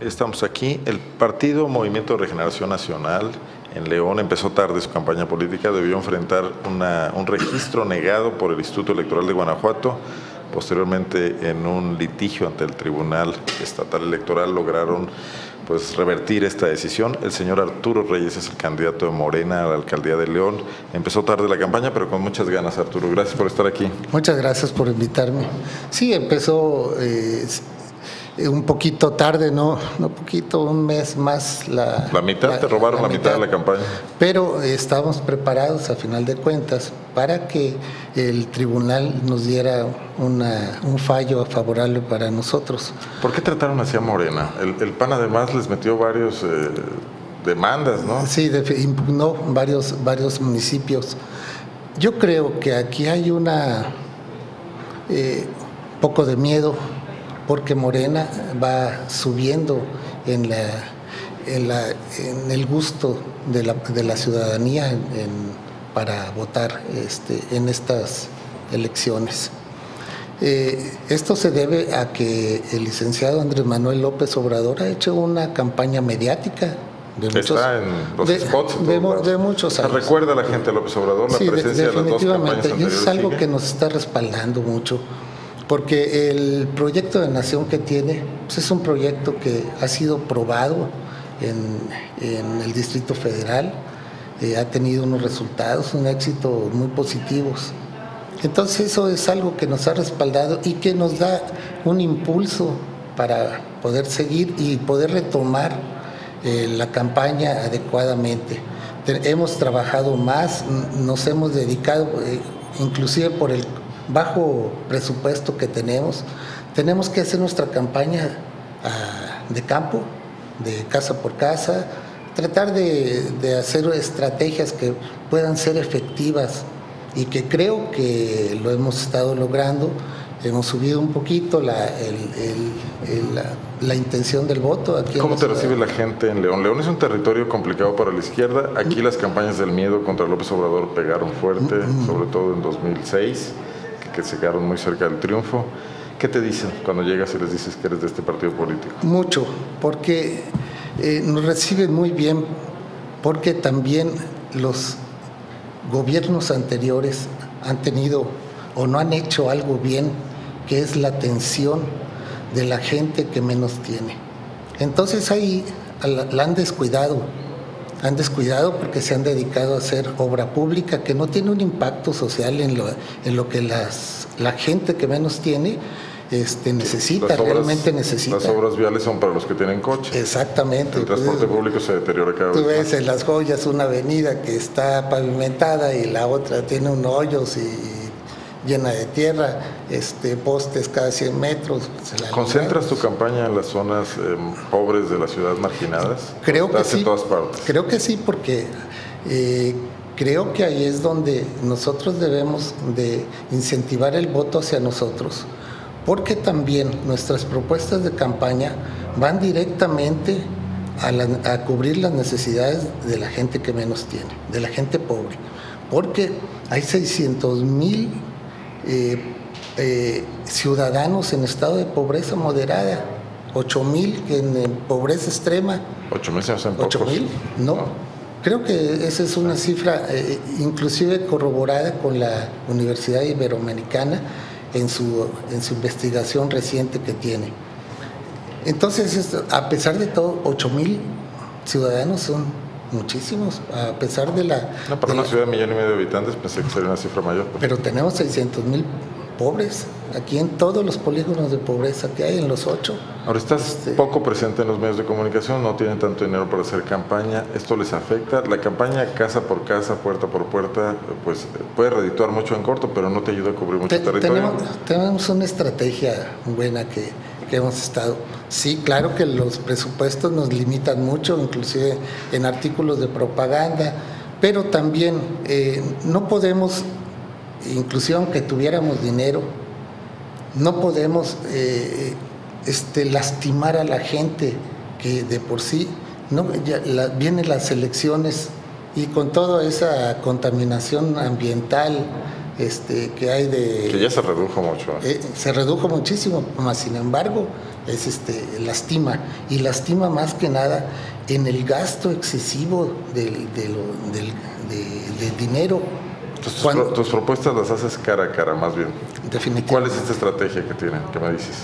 Estamos aquí. El partido Movimiento de Regeneración Nacional en León empezó tarde su campaña política, debió enfrentar un registro negado por el Instituto Electoral de Guanajuato. Posteriormente, en un litigio ante el Tribunal Estatal Electoral, lograron pues revertir esta decisión. El señor Arturo Reyes es el candidato de Morena a la alcaldía de León. Empezó tarde la campaña, pero con muchas ganas, Arturo. Gracias por estar aquí. Muchas gracias por invitarme. Sí, empezó eh, un poquito tarde, no, no poquito, un mes más la... La mitad, te robaron la, mitad, de la campaña. Pero estamos preparados a final de cuentas para que el tribunal nos diera una, un fallo favorable para nosotros. ¿Por qué trataron así a Morena? El, PAN además les metió varios eh, demandas, ¿no? Sí, impugnó varios, varios municipios. Yo creo que aquí hay una... Eh, poco de miedo porque Morena va subiendo en, la, en, el gusto de la, ciudadanía para votar este, en estas elecciones. Eh, esto se debe a que el licenciado Andrés Manuel López Obrador ha hecho una campaña mediática de muchos, Está en los spots. De, muchos años. ¿Recuerda a la gente López Obrador la presencia de, las dos campañas y es algo que nos está respaldando mucho porque el proyecto de nación que tiene pues, es un proyecto que ha sido probado en, el Distrito Federal, eh, ha tenido unos resultados, un éxito muy positivos. Entonces eso es algo que nos ha respaldado y que nos da un impulso para poder seguir y poder retomar eh, la campaña adecuadamente. hemos trabajado más, nos hemos dedicado, eh, inclusive por el bajo presupuesto que tenemos, tenemos que hacer nuestra campaña ah, de campo, de casa por casa, tratar de, hacer estrategias que puedan ser efectivas y que creo que lo hemos estado logrando. Hemos subido un poquito la, la, intención del voto. Aquí ¿Cómo te recibe la gente en León? León es un territorio complicado para la izquierda. Aquí las campañas del miedo contra López Obrador pegaron fuerte, mm, mm. sobre todo en 2006 que se quedaron muy cerca del triunfo. ¿Qué te dicen cuando llegas y les dices que eres de este partido político? Mucho, porque eh, nos reciben muy bien, porque también los gobiernos anteriores han tenido o no han hecho algo bien, que es la atención de la gente que menos tiene. Entonces ahí la han descuidado han descuidado porque se han dedicado a hacer obra pública que no tiene un impacto social en lo, en lo que las, la gente que menos tiene este, necesita, realmente necesita. Las obras viales son para los que tienen coche. Exactamente. El transporte público se deteriora cada vez Tú ves en las joyas una avenida que está pavimentada y la otra tiene un hoyos y llena de tierra, este, postes cada 100 metros. ¿Concentras tu campaña en las zonas eh, pobres de las ciudades marginadas? Creo que sí. en todas partes? Creo que sí, porque eh, creo que ahí es donde nosotros debemos de incentivar el voto hacia nosotros, porque también nuestras propuestas de campaña van directamente a, a cubrir las necesidades de la gente que menos tiene, de la gente pobre, porque hay 600 mil eh, eh, ciudadanos en estado de pobreza moderada, 8 mil en, pobreza extrema. 8 mil se hacen ¿8 mil? No. Creo que esa es una cifra eh, inclusive corroborada con la Universidad Iberoamericana en su, en su investigación reciente que tiene. Entonces, a pesar de todo, 8 mil ciudadanos son muchísimos, a pesar de la... No, para una ciudad de millón y medio de habitantes pensé que sería una cifra mayor. Pero tenemos 600 mil pobres aquí en todos los polígonos de pobreza que hay, en los ocho. Ahora estás este, poco presente en los medios de comunicación, no tienen tanto dinero para hacer campaña, ¿esto les afecta? La campaña casa por casa, puerta por puerta, pues puede redituar mucho en corto, pero no te ayuda a cubrir mucho territorio. Tenemos, tenemos una estrategia buena que que hemos estado. Sí, claro que los presupuestos nos limitan mucho, inclusive en artículos de propaganda, pero también eh, no podemos, inclusive aunque tuviéramos dinero, no podemos eh, este, lastimar a la gente que de por sí no, vienen las elecciones y con toda esa contaminación ambiental, este, que hay de... Que ya se redujo mucho. Eh, se redujo muchísimo, más sin embargo, es este, lastima, y lastima más que nada en el gasto excesivo del, del, dinero. tus, propuestas las haces cara a cara, más bien. Definitivamente. ¿Cuál es esta estrategia que tienen? ¿Qué me dices?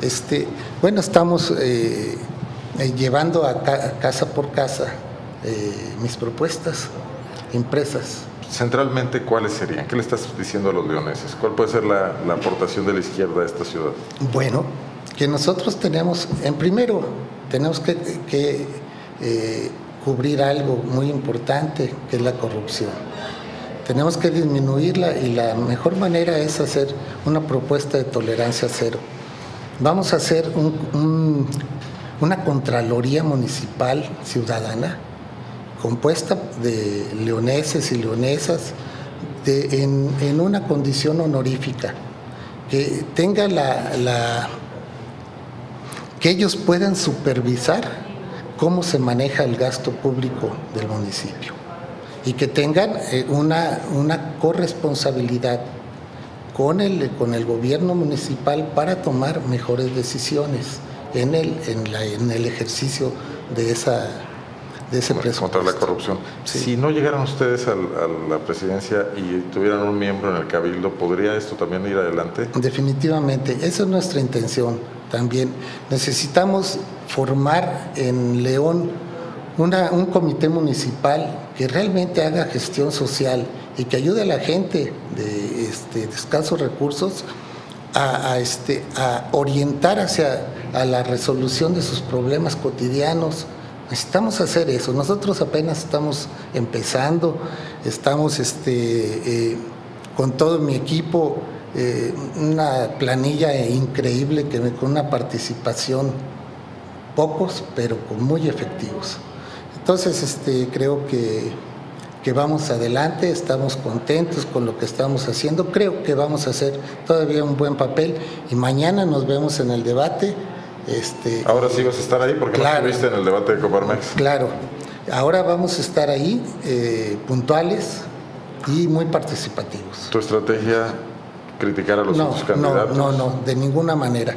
Este, bueno, estamos eh, eh, llevando a, casa por casa eh, mis propuestas impresas. Centralmente, ¿cuáles serían? ¿Qué le estás diciendo a los leoneses? ¿Cuál puede ser la, aportación de la izquierda a esta ciudad? Bueno, que nosotros tenemos, en primero, tenemos que, eh, cubrir algo muy importante, que es la corrupción. Tenemos que disminuirla y la mejor manera es hacer una propuesta de tolerancia cero. Vamos a hacer una Contraloría Municipal Ciudadana compuesta de leoneses y leonesas en, una condición honorífica, que tenga la, que ellos puedan supervisar cómo se maneja el gasto público del municipio y que tengan eh, una, una corresponsabilidad con el, con el gobierno municipal para tomar mejores decisiones en el, en el ejercicio de esa de ese Contra la corrupción. Si no llegaran ustedes a, la presidencia y tuvieran un miembro en el cabildo, ¿podría esto también ir adelante? Definitivamente, esa es nuestra intención también. Necesitamos formar en León un comité municipal que realmente haga gestión social y que ayude a la gente de, este, escasos recursos a, este, a orientar hacia a la resolución de sus problemas cotidianos, Necesitamos hacer eso. Nosotros apenas estamos empezando, estamos este, eh, con todo mi equipo, eh, una planilla increíble que con una participación pocos, pero con muy efectivos. Entonces, este, creo que, que vamos adelante, estamos contentos con lo que estamos haciendo, creo que vamos a hacer todavía un buen papel y mañana nos vemos en el debate este, ahora sí vas a estar ahí porque no estuviste en el debate de Coparmex. Claro, ahora vamos a estar ahí eh, puntuales y muy participativos. ¿Tu estrategia criticar a los otros candidatos? No, no, no, de ninguna manera.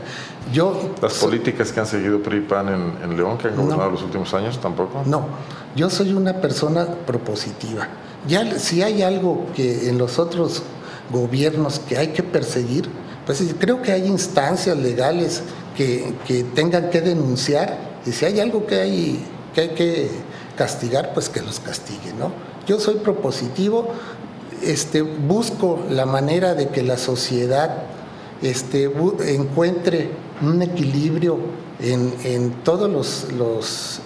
Yo, ¿Las políticas que han seguido PRI PAN en, León, que han gobernado los últimos años, tampoco? No, yo soy una persona propositiva. Ya si hay algo que en los otros gobiernos que hay que perseguir, pues creo que hay instancias legales que, tengan que denunciar y si hay algo que hay que, hay que castigar, pues que los castigue, ¿no? Yo soy propositivo, este, busco la manera de que la sociedad este, encuentre un equilibrio en, todos los, los,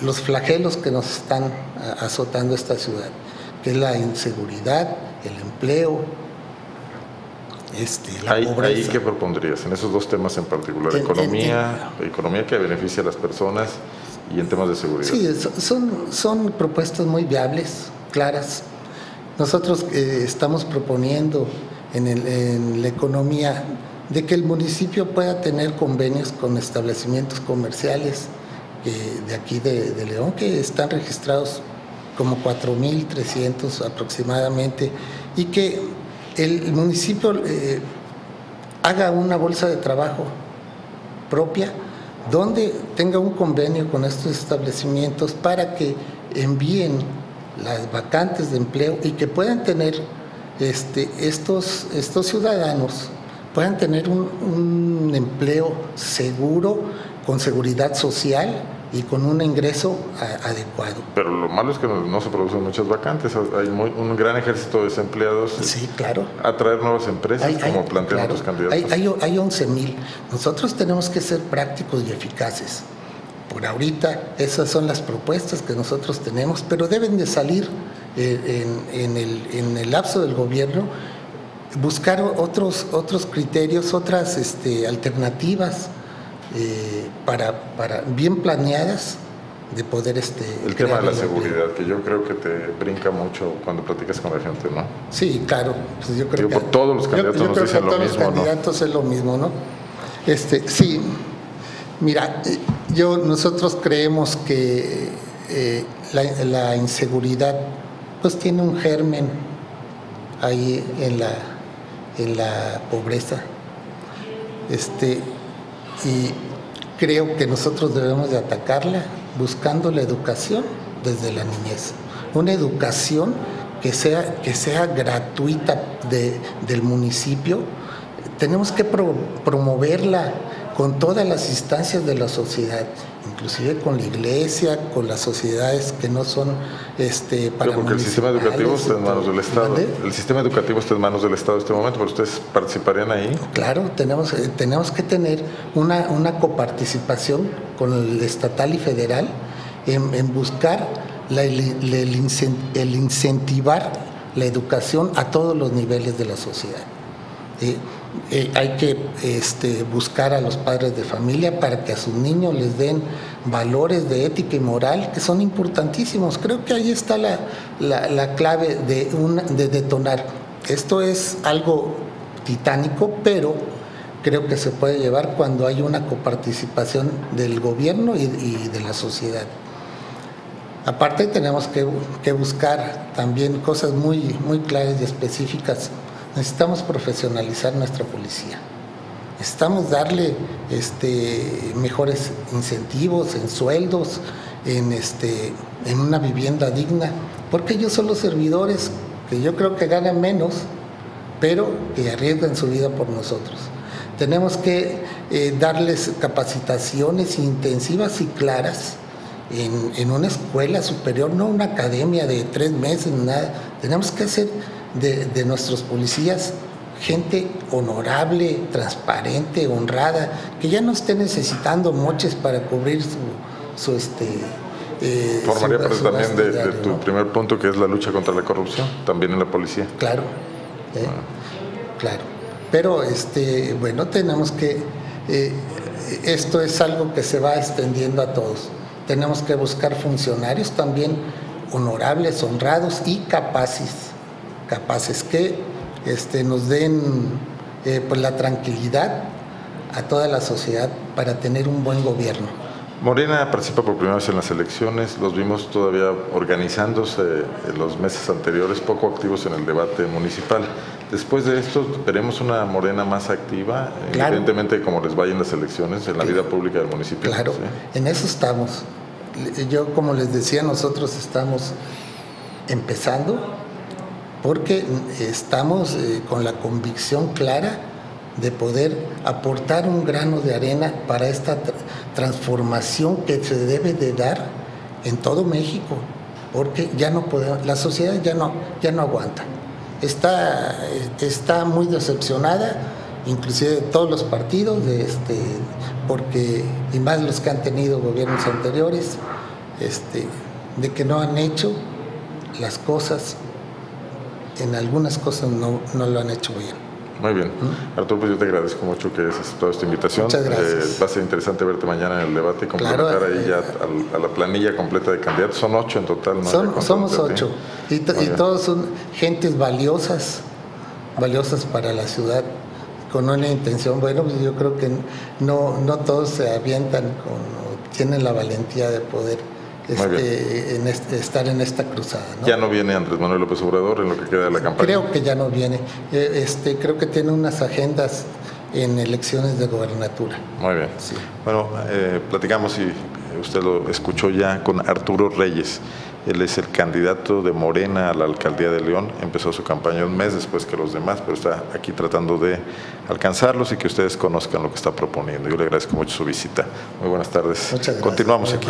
los flagelos que nos están azotando esta ciudad, que es la inseguridad, el empleo, este, la ¿Ahí, qué propondrías en esos dos temas en particular? economía, economía que beneficia a las personas y en temas de seguridad. Sí, son, son propuestas muy viables, claras. Nosotros eh, estamos proponiendo en, la economía de que el municipio pueda tener convenios con establecimientos comerciales eh, de aquí de, León, que están registrados como 4.300 aproximadamente, y que el municipio eh, haga una bolsa de trabajo propia donde tenga un convenio con estos establecimientos para que envíen las vacantes de empleo y que puedan tener este, estos, estos ciudadanos puedan tener un, un empleo seguro, con seguridad social y con un ingreso adecuado. Pero lo malo es que no, se producen muchas vacantes, hay un gran ejército de desempleados. Sí, claro. Atraer nuevas empresas, como plantean otros candidatos. Hay, hay, 11 mil. Nosotros tenemos que ser prácticos y eficaces. Por ahorita, esas son las propuestas que nosotros tenemos, pero deben de salir eh, en, el, en el lapso del gobierno buscar otros, otros criterios, otras este, alternativas eh, para, para, bien planeadas de poder este el tema de la seguridad que yo creo que te brinca mucho cuando platicas con la gente no sí claro pues yo creo que por todos los candidatos yo, creo que todos los candidatos es lo mismo no este sí mira eh, yo nosotros creemos que eh, la, inseguridad pues tiene un germen ahí en la en la pobreza este Y creo que nosotros debemos de atacarla buscando la educación desde la niñez. Una educación que sea, que sea gratuita del municipio. Tenemos que promoverla con todas las instancias de la sociedad, inclusive con la iglesia, con las sociedades que no son este, para porque el sistema educativo está en manos del Estado. El sistema educativo está en manos del Estado en este momento, pero ustedes participarían ahí. Claro, tenemos, eh, tenemos que tener una, una coparticipación con el estatal y federal en, buscar el, incentivar la educación a todos los niveles de la sociedad. Eh, eh, hay que este, buscar a los padres de familia para que a sus niños les den valores de ética y moral que son importantísimos. Creo que ahí está la, la, clave de, de detonar. Esto es algo titánico, pero creo que se puede llevar cuando hay una coparticipación del gobierno y, y de la sociedad. Aparte tenemos que, que, buscar también cosas muy, muy claras y específicas necesitamos profesionalizar nuestra policía. Necesitamos darle este, mejores incentivos en sueldos, en, este, en una vivienda digna, porque ellos son los servidores que yo creo que ganan menos, pero que arriesgan su vida por nosotros. Tenemos que eh, darles capacitaciones intensivas y claras en, en, una escuela superior, no una academia de tres meses, nada. Tenemos que hacer de, nuestros policías gente honorable, transparente, honrada, que ya no esté necesitando moches para cubrir su, su este eh, Formaría parte también de, tu primer punto, que es la lucha contra la corrupción, también en la policía. Claro, ¿eh? claro. Pero este, bueno, tenemos que, eh, esto es algo que se va extendiendo a todos. Tenemos que buscar funcionarios también honorables, honrados y capaces capaces que este, nos den eh, pues, la tranquilidad a toda la sociedad para tener un buen gobierno. Morena participa por primera vez en las elecciones, los vimos todavía organizándose en los meses anteriores, poco activos en el debate municipal. Después de esto, veremos una Morena más activa, evidentemente como les vayan las elecciones, en la vida pública del municipio. Claro, en eso estamos. Yo, como les decía, nosotros estamos empezando, porque estamos eh, con la convicción clara de poder aportar un grano de arena para esta transformación que se debe de dar en todo México, porque ya no podemos, la sociedad ya no, ya no aguanta. Está, está muy decepcionada, inclusive todos los partidos, de este, porque, y más los que han tenido gobiernos anteriores, este, de que no han hecho las cosas en algunas cosas no, no lo han hecho bien. Muy bien. Arturo, pues yo te agradezco mucho que hayas aceptado esta invitación. Muchas gracias. Eh, va a ser interesante verte mañana en el debate y complementar ahí ya a, la planilla completa de candidatos. Son ocho en total, ¿no? somos ocho. Y, y todos son gentes valiosas, valiosas para la ciudad, con una intención. Bueno, pues yo creo que no, no todos se avientan con, tienen la valentía de poder este, en este, estar en esta cruzada. Ya no viene Andrés Manuel López Obrador en lo que queda de la campaña. Creo que ya no viene. Eh, este, creo que tiene unas agendas en elecciones de gobernatura. Muy bien. Bueno, eh, platicamos y usted lo escuchó ya con Arturo Reyes. Él es el candidato de Morena a la alcaldía de León. Empezó su campaña un mes después que los demás, pero está aquí tratando de alcanzarlos y que ustedes conozcan lo que está proponiendo. Yo le agradezco mucho su visita. Muy buenas tardes. Muchas gracias. Continuamos aquí.